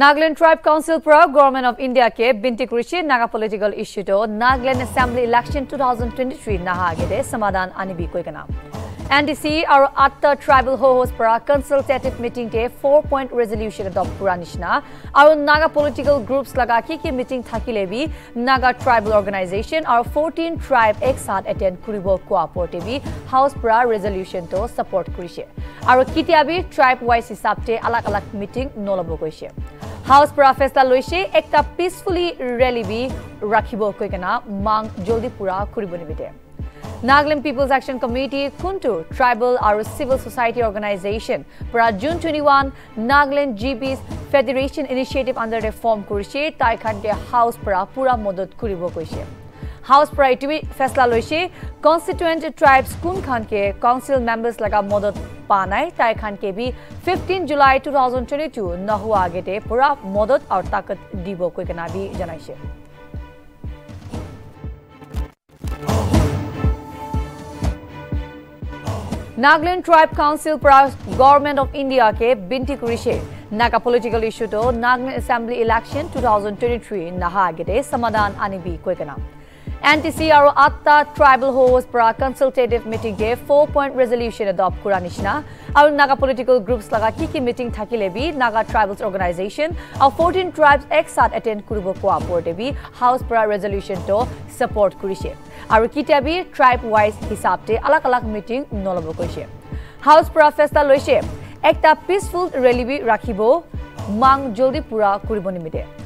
Nagaland tribe council পৰা government of ইণ্ডিয়াকে বিন্তি কৰিছে Naga political ইছ্যুটো Nagaland assembly election two thousand twenty three নাহা আগেতে সমাধান আনিবি কৈ এন ডি চি আৰু আঠটা ট্ৰাইবেল হোষ্ট পৰা কনচালটেটিভ মিটিংতে ফ'ৰ পইণ্ট ৰেজলিউশ্যন এডপ্ট কৰা নিচিনা আৰু নাগা পলিটিকেল গ্ৰুপছ লগা কি কি মিটিং থাকিলে বি নাগা ট্ৰাইবেল অৰ্গেনাইজেশ্যন আৰু ফ'ৰটিন ট্ৰাইব একসাথ এটেণ্ড কৰিব কোৱা ওপৰতে বি হাউচ পৰা ৰেজলিউশ্যনটো ছাপৰ্ট কৰিছে আৰু কেতিয়াবি ট্ৰাইব ৱাইজ হিচাপতে আলাগ আলাগ মিটিং নল'ব কৈছে হাউচ পৰা ফেচলা লৈছে একটা পিচফুলি ৰেলী বি ৰাখিব কৈ কেনা মাং জলদি পুৰা কৰিব নিবিতে আৰু চিভিল ছ'চাইটি অৰ্গেনাইজেশ্যন পৰা June twenty one Nagaland G peace federation initiative আণ্ডাৰতে form কৰিছে তাইখানতে হাউচ পৰা পূৰা মদত কৰিব কৈছে হাউচ পৰা এইটোৱে ফেচলা লৈছে কনষ্টিটুৱেণ্ট ট্ৰাইবছ কোনখানকে কাউন্সিল মেম্বাৰ্ছ লগা মদত পা নাই তাইখানকে B fifteen July two thousand twenty two নোহোৱা আগতে পূৰা মদত আৰু তাকত দিব কৈ কেনা বি জনাইছে নাগালেণ্ড ট্ৰাইব কাউন্সিল পৰা গভৰ্ণমেণ্ট অফ ইণ্ডিয়াকে বিন্তি কৰিছে Naga political ইছ্যুটো Nagaland assembly election two thousand twenty three নাহা আগতে সমাধান আনিবি কৈ কেনা এন টি চি আৰু আঠটা ট্ৰাইবেল হোষ্ট পৰা কনচালটেটিভ মিটিংকে ফ'ৰ পইণ্ট ৰেজলিউশ্যন এডপ্ট কৰা নিচিনা আৰু নাগা পলিটিকেল গ্ৰুপছ লগা কি কি মিটিং থাকিলে বি নাগা ট্ৰাইবেলছ অৰ্গেনাইজেশ্যন আৰু ফ'ৰটিন ট্ৰাইবছ একসাথ এটেণ্ড কৰিব কোৱা ওপৰতে বি হাউচ পৰা ৰেজলিউশ্যনটো ছাপৰ্ট কৰিছে আৰু কেতিয়াবি ট্ৰাইব ৱাইজ হিচাপতে আলাগ আলাগ মিটিং নল'ব কৈছে হাউচ পৰা ফেচলা লৈছে একটা পিচফুল ৰেলী ৰাখিব মাং জলদি পূৰা কৰিব নিমিতে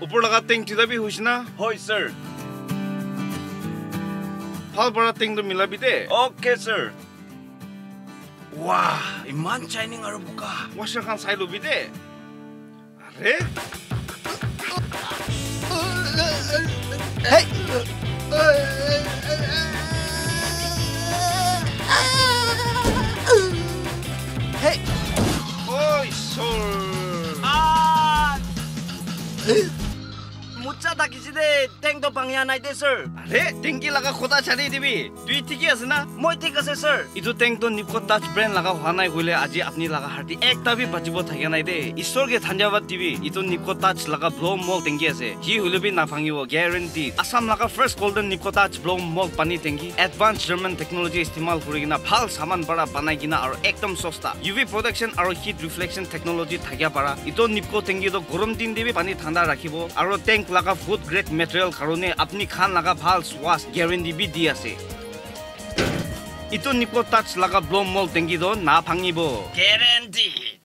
ওপৰ লগা টেং থিলাবি হৈছে না হয় ছাৰ ভাল পৰা টেংটো মিলাবি দে অ'কে ছাৰ ৱাহ ইমান চাইনিং আৰু বোকা খান চাই ল'বি দে আৰে মুচা থাকিছে দে টেংটো পাঙিয়া নাই দে ছাৰ আৰে টেংকি লগা খোদা চাৰি দিবি দুই ঠিকে আছে না মই ঠিক আছে ছাৰ ইটো টেংটো নিপক টাচ ব্ৰেণ্ড লগা হোৱা নাই গ'লে আজি আপুনি লগা হাৰ্টি একটা বি বাজিব থাকে নাই দে ঈশ্বৰকে ধন্যবাদ দিবি ইটো নিপক টাচ লগা ব্ল' মল টেংকি আছে যি হ'লে বি নাভাঙিব গেৰেণ্টি আছাম লগা ফাৰ্ষ্ট গল্ডেন নিপক টাচ ব্ল' মল পানী টেংকি এডভান্স জাৰ্মান টেকনলজি ইস্তেমাল কৰি কিনা ভাল চামান পাৰা বনাই কিনা আৰু একদম সস্তা ইউ ভি প্ৰটেকশ্যন আৰু হিট ৰিফ্লেকশ্যন টেকনলজি থাকিব পাৰা ইটো নিপক টেংকিটো গৰম দিন দিবি পানী ঠাণ্ডা ৰাখিব আৰু টেংক লগা ফুড গ্ৰেড মেটেৰিয়েল কাৰণে আপুনি খান লগা ভাল ৱাছ গেৰেণ্টি বি দি আছে। ইটো নিপো টাচ লগা ব্লম মল টেংকিটো না ভাঙিব গেৰেণ্টি